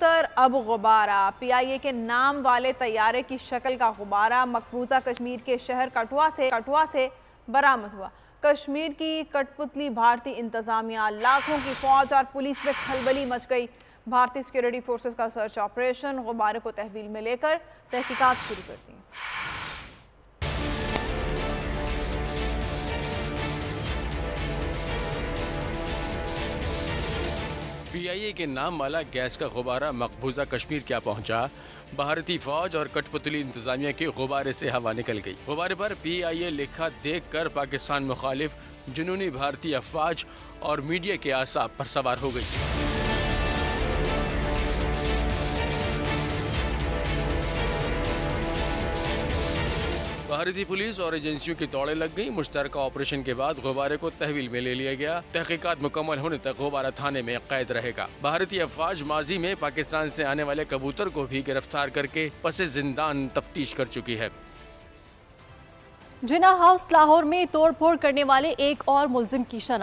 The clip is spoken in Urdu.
کبوتر اب غبارہ۔ پی آئی اے کے نام والے طیارے کی شکل کا غبارہ۔ مقبوضہ کشمیر کے شہر کٹوا سے کٹوا سے برآمد ہوا۔ کشمیر کی کٹپتلی بھارتی انتظامیہ لاکھوں کی فوج اور پولیس میں کھلبلی مچ گئی۔ بھارتی سیکیورٹی فورسز کا سرچ آپریشن غبارے کو تحویل میں لے کر تحقیقات شروع کرتی ہیں پی آئی اے کے نام والا گیس کا غبارہ مقبوضہ کشمیر کیا پہنچا؟ بھارتی فوج اور کٹ پتلی انتظامیہ کے غبارے سے ہوا نکل گئی۔ غبارے پر پی آئی اے لکھا دیکھ کر پاکستان مخالف جنونی بھارتی افواج اور میڈیا کے اعصاب پر سوار ہو گئی۔ بھارتی پولیس اور ایجنسیوں کی دوڑیں لگ گئی مشترکہ آپریشن کے بعد غبارے کو تحویل میں لے لیا گیا۔ تحقیقات مکمل ہونے تک غبارہ تھانے میں قید رہے گا۔ بھارتی افواج ماضی میں پاکستان سے آنے والے کبوتر کو بھی گرفتار کر کے پس زندان تفتیش کر چکی ہے۔ جنا ہاؤس لاہور میں توڑ پھوڑ کرنے والے ایک اور ملزم کی شناخت۔